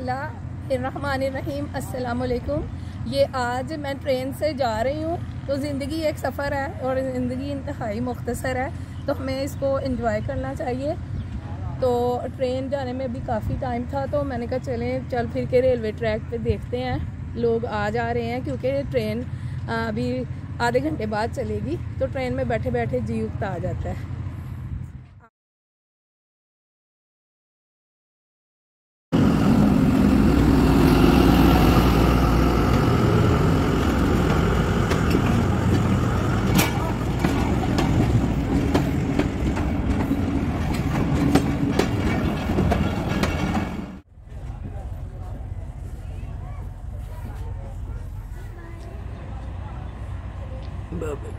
रहीम अस्सलाम वालेकुम ये आज मैं ट्रेन से जा रही हूँ तो ज़िंदगी एक सफ़र है और ज़िंदगी इंतहाई मुख्तसर है तो हमें इसको इंजॉय करना चाहिए। तो ट्रेन जाने में भी काफ़ी टाइम था तो मैंने कहा चलें, चल फिर के रेलवे ट्रैक पे देखते हैं। लोग आ जा रहे हैं, क्योंकि ट्रेन अभी आधे घंटे बाद चलेगी तो ट्रेन में बैठे बैठे जी उगता आ जाता है। Bye-bye.